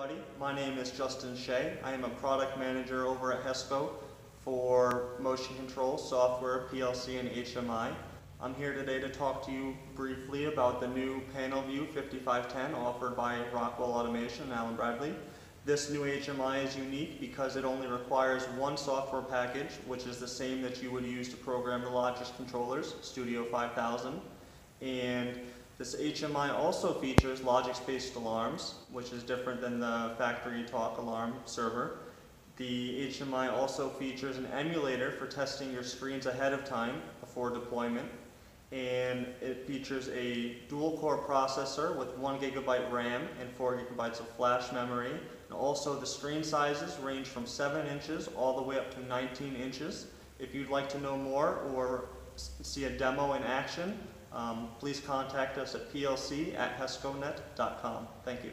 everybody. My name is Justin Shea. I am a product manager over at HESCO for motion control, software, PLC, and HMI. I'm here today to talk to you briefly about the new PanelView 5510 offered by Rockwell Automation and Allen Bradley. This new HMI is unique because it only requires one software package, which is the same that you would use to program the Logix controllers, Studio 5000. And this HMI also features logic-based alarms, which is different than the FactoryTalk alarm server. The HMI also features an emulator for testing your screens ahead of time before deployment. And it features a dual-core processor with 1 gigabyte RAM and 4 gigabytes of flash memory. And also the screen sizes range from 7 inches all the way up to 19 inches. If you'd like to know more or see a demo in action, um, please contact us at plc at hesconet.com. Thank you.